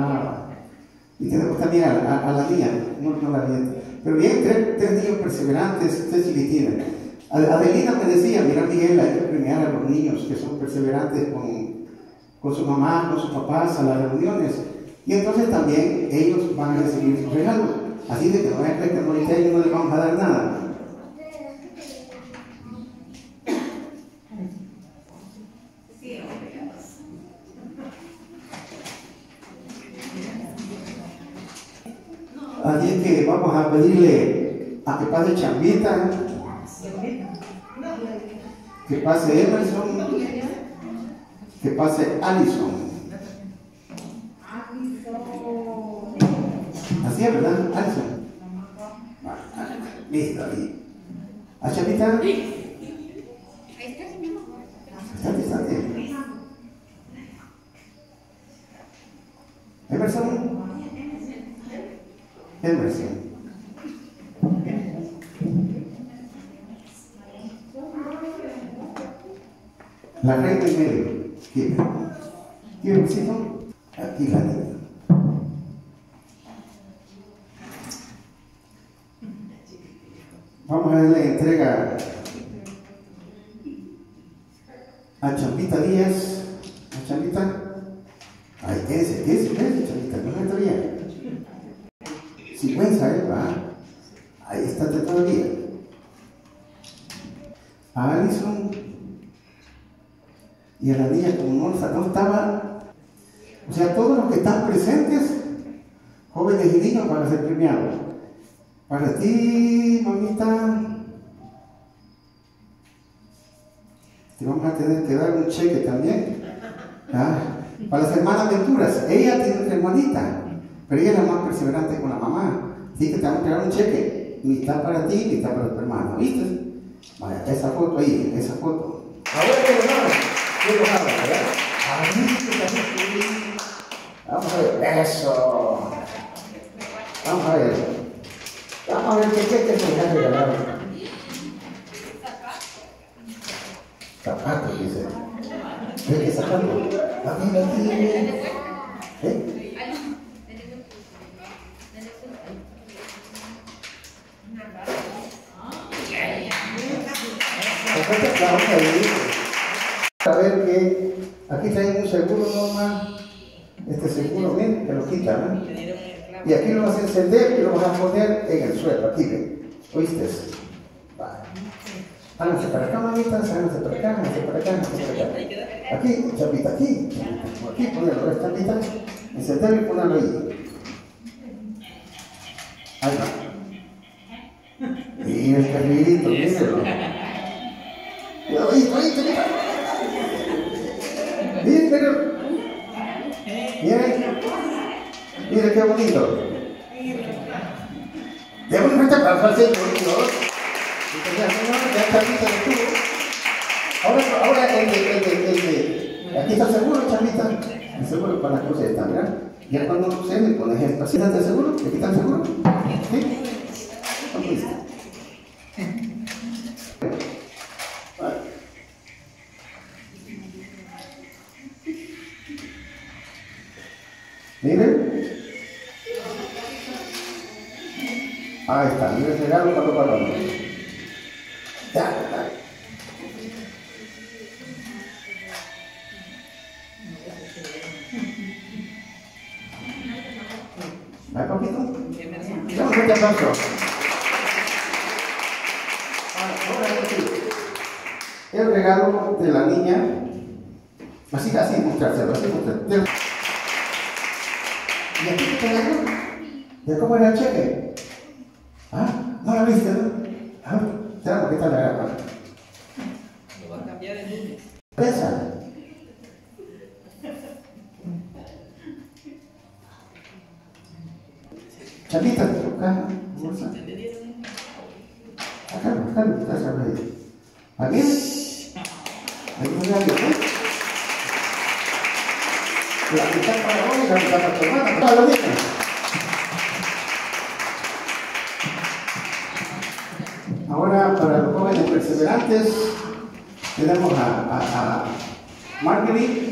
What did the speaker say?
Ah, y tenemos también a, a, la niña, no, la vi. Pero bien, tres, tres niños perseverantes, tres chiquitines. Adelina me decía, mira Miguel, hay que premiar a los niños que son perseverantes con, con su mamá, con sus papás, a las reuniones. Y entonces también ellos van a recibir sus regalos. Así de que no a creer que no les vamos a dar nada. Así que vamos a pedirle a que pase Chambita, que pase Emerson, que pase Allison. Así es, ¿verdad? Allison. Listo, ahí. ¿A Chambita? Emerson. La reina en medio. ¿Quién? ¿Quién besito? Aquí la niña. Vamos a darle entrega a Champita Díaz. Ahí está todavía. A Alison y a la niña como no, no estaba. O sea, todos los que están presentes, jóvenes y niños, van a ser premiados. Para ti, mamita, te vamos a tener que dar un cheque también. ¿ah? Para las hermanas aventuras, ella tiene una hermanita, pero ella es la más perseverante con la mamá. Así que a dar un cheque, mitad para ti, mitad para tu hermano. ¿Viste? Vaya, esa foto ahí, esa foto. Ahora, hermano, ¿qué lo hago, verdad? Vamos a ver, eso. Vamos a ver. Vamos a ver qué cheque se me ha. Zapatos, dice. ¿Ves qué zapato? Ah, mira aquí. ¿Eh? Vamos a ir a ver que aquí traen un seguro normal. Este seguro, miren, que lo quitan. ¿eh? Y aquí lo vas a encender y lo vas a poner en el suelo. Aquí, ven. ¿Oíste? Vale. Háganse para acá, mamitas, háganse para acá, háganse para acá, háganse para acá. Aquí, chapita, aquí. Aquí, ponerlo, esta chapita, encenderlo y ponerlo ahí. Ahí va. Y el carrito, mírenlo. Ahí, ahí, mira. Miren, pero. Miren. Miren qué bonito. Demos un fuerte aplauso al Señor Dios. Ahora, ahora el de, el de, el de. Aquí está seguro, chamita. El seguro para las cosas está, ¿verdad? Ya cuando se me pones esto. ¿Aquí está el seguro? ¿Aquí está el seguro? ¿Sí? Estamos listos. Miren. Ahí está, regalo para los balones. Ya, ya. ¿Va poquito? Damos un aplauso. El regalo de la niña, así, así mostrárselo, así mostrárselo. ¿Y aquí qué te ¿De cómo era el cheque? ¿Ah? ¿No la viste, no? Ah, ¿será porque está la grapa? Lo va a cambiar el lunes. ¿Pesa? Chavita, acá, bolsa. Acá, acá, acá, acá, ahí. ¿Aquí? Ahí no hay ¿eh? La mitad para hoy y la mitad para tu hermana. Para los niños. Ahora, para los jóvenes perseverantes, tenemos a, a, a Marguerite